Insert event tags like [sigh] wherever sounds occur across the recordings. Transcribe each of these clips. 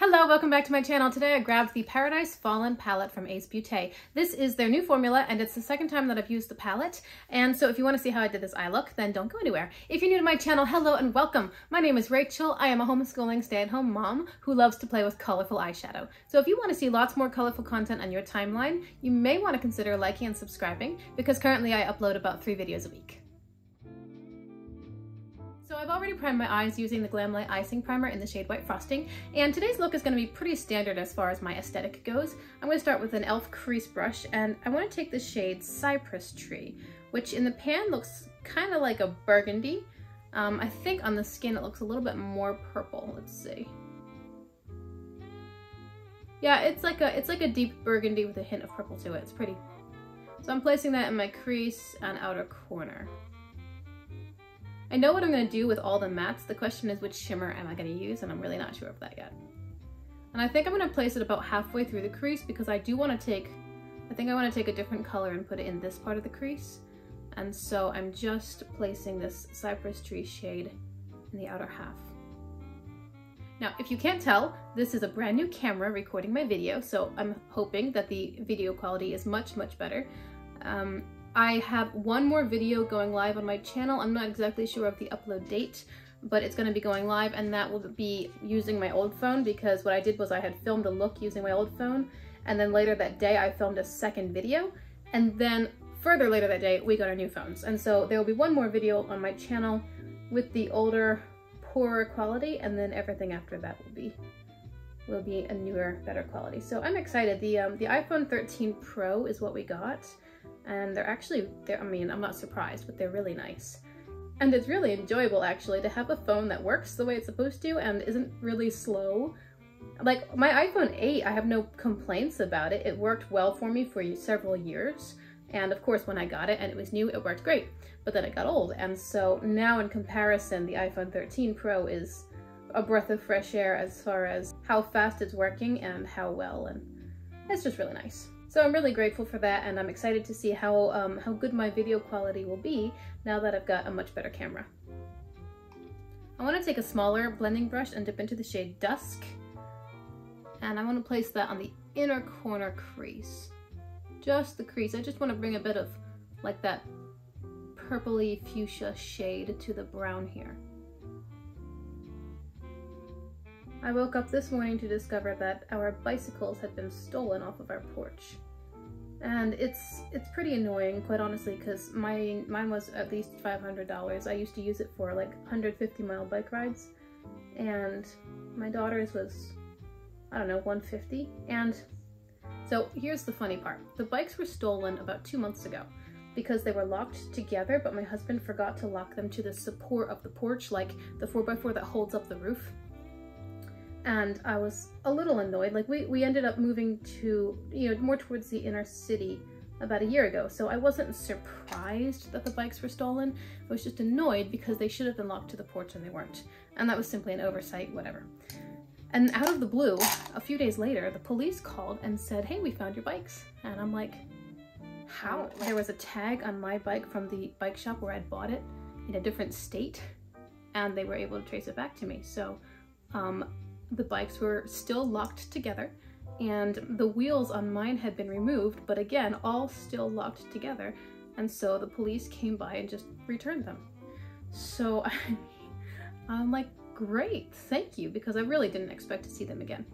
Hello, welcome back to my channel. Today I grabbed the Paradise Fallen palette from Ace Beauté. This is their new formula and it's the second time that I've used the palette. And so if you want to see how I did this eye look, then don't go anywhere. If you're new to my channel, hello and welcome. My name is Rachel. I am a homeschooling stay-at-home mom who loves to play with colorful eyeshadow. So if you want to see lots more colorful content on your timeline, you may want to consider liking and subscribing because currently I upload about three videos a week. I've already primed my eyes using the Glamlite Icing Primer in the shade White Frosting, and today's look is going to be pretty standard as far as my aesthetic goes. I'm going to start with an e.l.f. crease brush, and I want to take the shade Cypress Tree, which in the pan looks kind of like a burgundy. Um, I think on the skin it looks a little bit more purple. Let's see. Yeah, it's like a it's like a deep burgundy with a hint of purple to it. It's pretty. So I'm placing that in my crease and outer corner. I know what I'm going to do with all the mattes. The question is which shimmer am I going to use and I'm really not sure of that yet. And I think I'm going to place it about halfway through the crease because I do want to take, I think I want to take a different color and put it in this part of the crease. And so I'm just placing this Cypress Tree shade in the outer half. Now, if you can't tell, this is a brand new camera recording my video, so I'm hoping that the video quality is much, much better. Um, I have one more video going live on my channel. I'm not exactly sure of the upload date, but it's going to be going live and that will be using my old phone because what I did was I had filmed a look using my old phone and then later that day I filmed a second video and then further later that day we got our new phones. And so there will be one more video on my channel with the older, poorer quality and then everything after that will be will be a newer, better quality. So I'm excited. The um, the iPhone 13 Pro is what we got and they're actually, they're, I mean, I'm not surprised, but they're really nice. And it's really enjoyable actually to have a phone that works the way it's supposed to and isn't really slow. Like my iPhone 8, I have no complaints about it. It worked well for me for several years. And of course, when I got it and it was new, it worked great. But then it got old. And so now in comparison, the iPhone 13 Pro is a breath of fresh air as far as how fast it's working and how well. And it's just really nice. So I'm really grateful for that and I'm excited to see how, um, how good my video quality will be now that I've got a much better camera. I want to take a smaller blending brush and dip into the shade Dusk. And I want to place that on the inner corner crease. Just the crease. I just want to bring a bit of like that purpley fuchsia shade to the brown here. I woke up this morning to discover that our bicycles had been stolen off of our porch. And it's it's pretty annoying, quite honestly, because my mine was at least $500. I used to use it for like 150 mile bike rides. And my daughter's was, I don't know, 150. And so here's the funny part. The bikes were stolen about two months ago because they were locked together, but my husband forgot to lock them to the support of the porch, like the 4x4 that holds up the roof and I was a little annoyed. Like we, we ended up moving to, you know, more towards the inner city about a year ago. So I wasn't surprised that the bikes were stolen. I was just annoyed because they should have been locked to the porch and they weren't. And that was simply an oversight, whatever. And out of the blue, a few days later, the police called and said, hey, we found your bikes. And I'm like, how? There was a tag on my bike from the bike shop where I'd bought it in a different state and they were able to trace it back to me. So um, the bikes were still locked together and the wheels on mine had been removed, but again, all still locked together. And so the police came by and just returned them. So [laughs] I'm like, great, thank you, because I really didn't expect to see them again.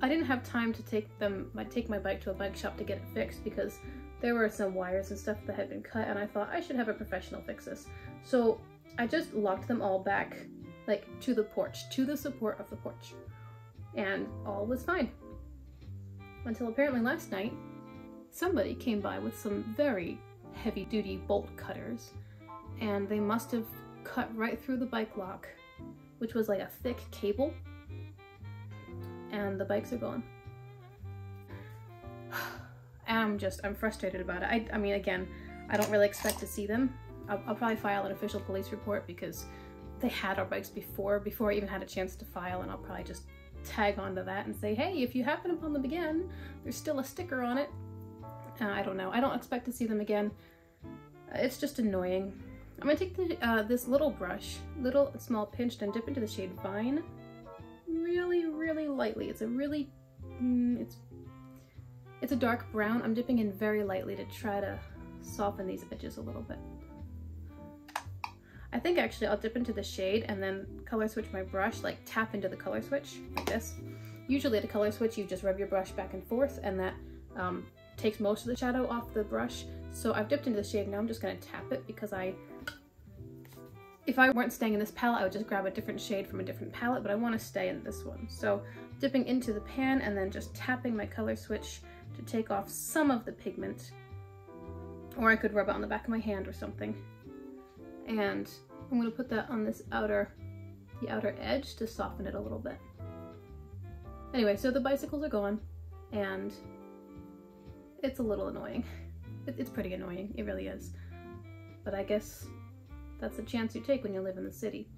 I didn't have time to take them, I take my bike to a bike shop to get it fixed because there were some wires and stuff that had been cut and I thought I should have a professional fix this. So I just locked them all back like to the porch, to the support of the porch. And all was fine. Until apparently last night, somebody came by with some very heavy duty bolt cutters and they must have cut right through the bike lock, which was like a thick cable, and the bikes are gone. [sighs] I'm just, I'm frustrated about it. I, I mean, again, I don't really expect to see them. I'll, I'll probably file an official police report because they had our bikes before, before I even had a chance to file, and I'll probably just tag onto that and say, hey, if you happen upon them again, there's still a sticker on it. Uh, I don't know. I don't expect to see them again. Uh, it's just annoying. I'm gonna take the, uh, this little brush, little small pinched, and dip into the shade Vine really, really lightly. It's a really, mm, it's, it's a dark brown. I'm dipping in very lightly to try to soften these edges a little bit. I think actually I'll dip into the shade and then color switch my brush, like tap into the color switch like this. Usually at a color switch, you just rub your brush back and forth and that um, takes most of the shadow off the brush. So I've dipped into the shade, now I'm just gonna tap it because I, if I weren't staying in this palette, I would just grab a different shade from a different palette, but I wanna stay in this one. So dipping into the pan and then just tapping my color switch to take off some of the pigment. Or I could rub it on the back of my hand or something. And I'm gonna put that on this outer, the outer edge to soften it a little bit. Anyway, so the bicycles are gone and it's a little annoying. [laughs] It's pretty annoying, it really is. But I guess that's a chance you take when you live in the city.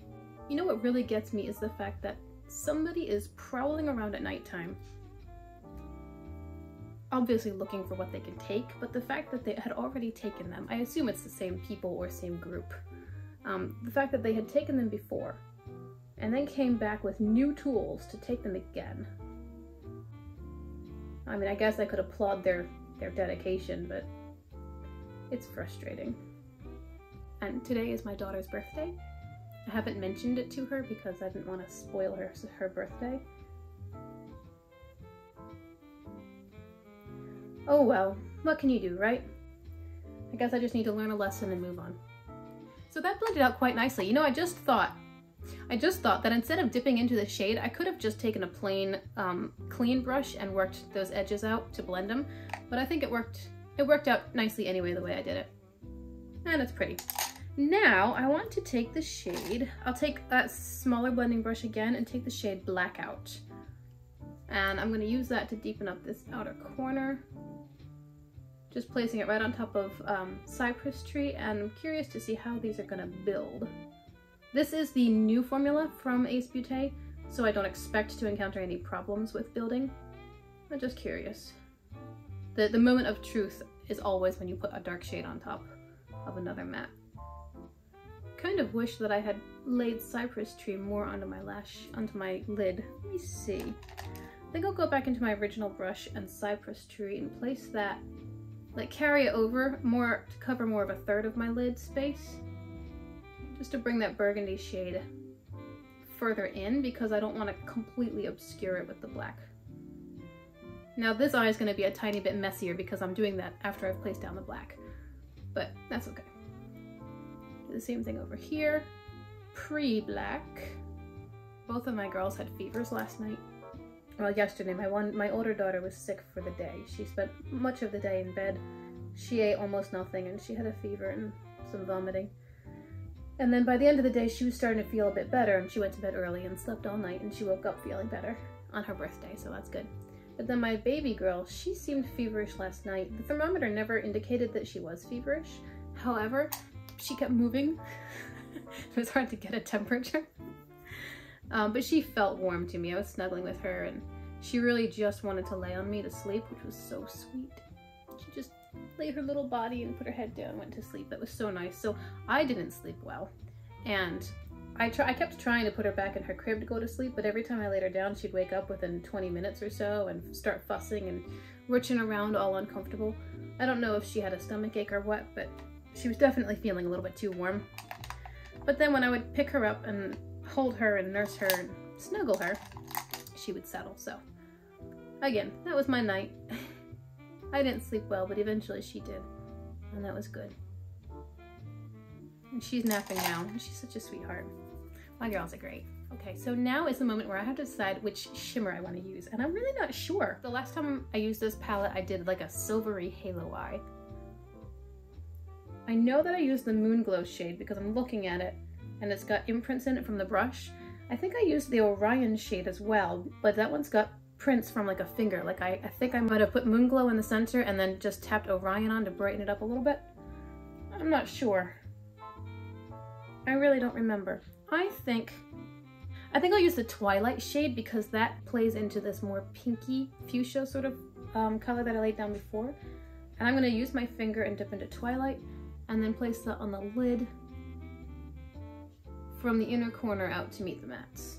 You know what really gets me is the fact that somebody is prowling around at nighttime obviously looking for what they can take, but the fact that they had already taken them, I assume it's the same people or same group. Um, the fact that they had taken them before and then came back with new tools to take them again. I mean, I guess I could applaud their, their dedication, but it's frustrating. And today is my daughter's birthday. I haven't mentioned it to her because I didn't want to spoil her, her birthday. Oh well, what can you do, right? I guess I just need to learn a lesson and move on. So that blended out quite nicely. You know, I just thought, I just thought that instead of dipping into the shade, I could have just taken a plain, um, clean brush and worked those edges out to blend them. But I think it worked, it worked out nicely anyway the way I did it. And it's pretty. Now I want to take the shade, I'll take that smaller blending brush again and take the shade Blackout. And I'm gonna use that to deepen up this outer corner just placing it right on top of um, Cypress Tree, and I'm curious to see how these are going to build. This is the new formula from Ace Beauté, so I don't expect to encounter any problems with building. I'm just curious. The, the moment of truth is always when you put a dark shade on top of another mat. Kind of wish that I had laid Cypress Tree more onto my lash, onto my lid. Let me see. I think I'll go back into my original brush and Cypress Tree and place that like carry it over more to cover more of a third of my lid space just to bring that burgundy shade further in because I don't want to completely obscure it with the black. Now this eye is going to be a tiny bit messier because I'm doing that after I've placed down the black, but that's okay. Do the same thing over here, pre-black. Both of my girls had fevers last night well yesterday my one my older daughter was sick for the day. She spent much of the day in bed. She ate almost nothing and she had a fever and some vomiting. And then by the end of the day she was starting to feel a bit better and she went to bed early and slept all night and she woke up feeling better on her birthday so that's good. But then my baby girl she seemed feverish last night. The thermometer never indicated that she was feverish. However she kept moving. [laughs] It was hard to get a temperature um, but she felt warm to me. I was snuggling with her and she really just wanted to lay on me to sleep, which was so sweet. She just laid her little body and put her head down and went to sleep. That was so nice. So I didn't sleep well. And I, try, I kept trying to put her back in her crib to go to sleep, but every time I laid her down, she'd wake up within 20 minutes or so and start fussing and rooching around all uncomfortable. I don't know if she had a stomach ache or what, but she was definitely feeling a little bit too warm. But then when I would pick her up and hold her and nurse her and snuggle her, she would settle. So again, that was my night. [laughs] I didn't sleep well, but eventually she did. And that was good. And she's napping now. She's such a sweetheart. My girls are great. Okay, so now is the moment where I have to decide which shimmer I want to use, and I'm really not sure. The last time I used this palette, I did like a silvery halo eye. I know that I used the Moon Glow shade because I'm looking at it, and it's got imprints in it from the brush. I think I used the Orion shade as well, but that one's got prints from like a finger. Like I, I think I might have put Moon Glow in the center and then just tapped Orion on to brighten it up a little bit. I'm not sure. I really don't remember. I think, I think I'll use the Twilight shade because that plays into this more pinky fuchsia sort of um, color that I laid down before. And I'm gonna use my finger and dip into Twilight and then place that on the lid from the inner corner out to meet the mats.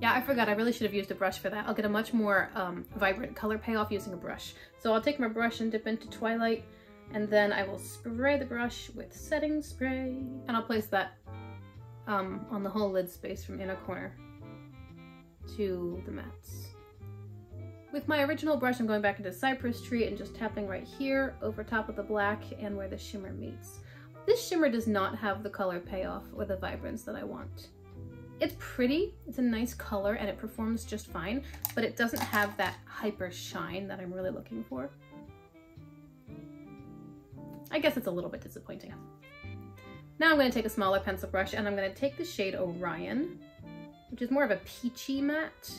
Yeah, I forgot. I really should have used a brush for that. I'll get a much more um, vibrant color payoff using a brush. So I'll take my brush and dip into Twilight, and then I will spray the brush with setting spray. And I'll place that um, on the whole lid space from inner corner to the mats. With my original brush, I'm going back into Cypress Tree and just tapping right here over top of the black and where the shimmer meets. This shimmer does not have the color payoff or the vibrance that I want. It's pretty, it's a nice color, and it performs just fine, but it doesn't have that hyper shine that I'm really looking for. I guess it's a little bit disappointing. Now I'm going to take a smaller pencil brush and I'm going to take the shade Orion, which is more of a peachy matte.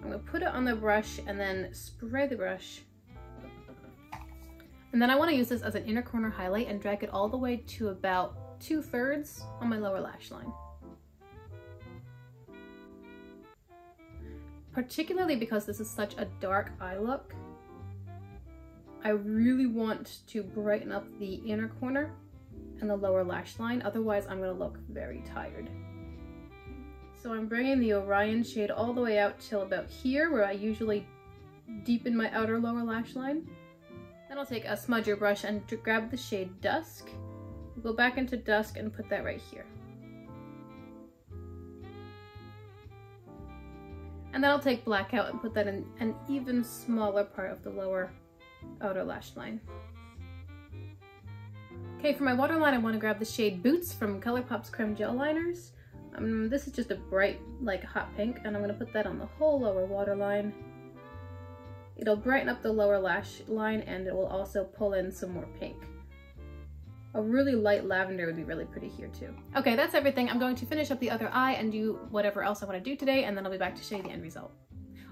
I'm going to put it on the brush and then spray the brush. And then I want to use this as an inner corner highlight and drag it all the way to about two thirds on my lower lash line. particularly because this is such a dark eye look. I really want to brighten up the inner corner and the lower lash line, otherwise I'm gonna look very tired. So I'm bringing the Orion shade all the way out till about here where I usually deepen my outer lower lash line. Then I'll take a smudger brush and grab the shade Dusk, go back into Dusk and put that right here. And then I'll take Blackout and put that in an even smaller part of the lower outer lash line. Okay, for my waterline, I want to grab the shade Boots from ColourPop's Creme Gel Liners. Um, this is just a bright, like, hot pink, and I'm going to put that on the whole lower waterline. It'll brighten up the lower lash line, and it will also pull in some more pink. A really light lavender would be really pretty here too. Okay, that's everything. I'm going to finish up the other eye and do whatever else I want to do today, and then I'll be back to show you the end result.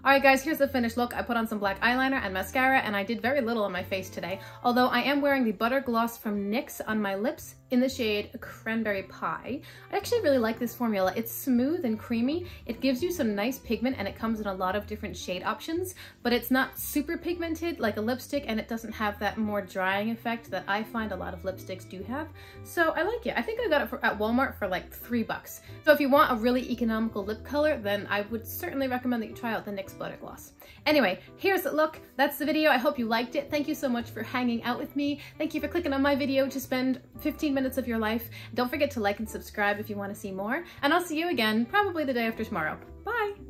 Alright guys, here's the finished look. I put on some black eyeliner and mascara and I did very little on my face today, although I am wearing the Butter Gloss from NYX on my lips in the shade Cranberry Pie. I actually really like this formula. It's smooth and creamy. It gives you some nice pigment and it comes in a lot of different shade options, but it's not super pigmented like a lipstick and it doesn't have that more drying effect that I find a lot of lipsticks do have. So I like it. I think I got it for, at Walmart for like three bucks. So if you want a really economical lip color, then I would certainly recommend that you try out the NYX Butter Gloss. Anyway, here's the look. That's the video. I hope you liked it. Thank you so much for hanging out with me. Thank you for clicking on my video to spend 15 minutes minutes of your life. Don't forget to like and subscribe if you want to see more, and I'll see you again probably the day after tomorrow. Bye!